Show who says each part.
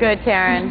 Speaker 1: Good, Taryn.